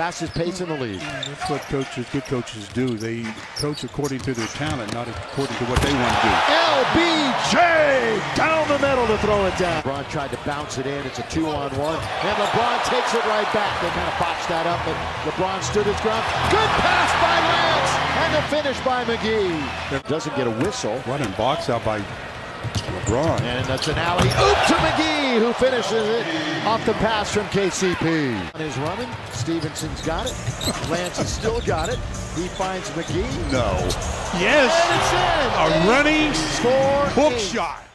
Fastest pace in the league. That's what coaches, good coaches do. They coach according to their talent, not according to what they want to do. LBJ down the middle to throw it down. LeBron tried to bounce it in. It's a two-on-one, and LeBron takes it right back. They kind of botched that up, but LeBron stood his ground. Good pass by Lance, and the finish by McGee. Doesn't get a whistle. Running box out by LeBron. And that's an alley oop to McGee, who finishes it off the pass from KCP. Is running. Stephenson's got it. Lance has still got it. He finds McGee. No. Yes. And it's in. A running Four, hook eight. shot.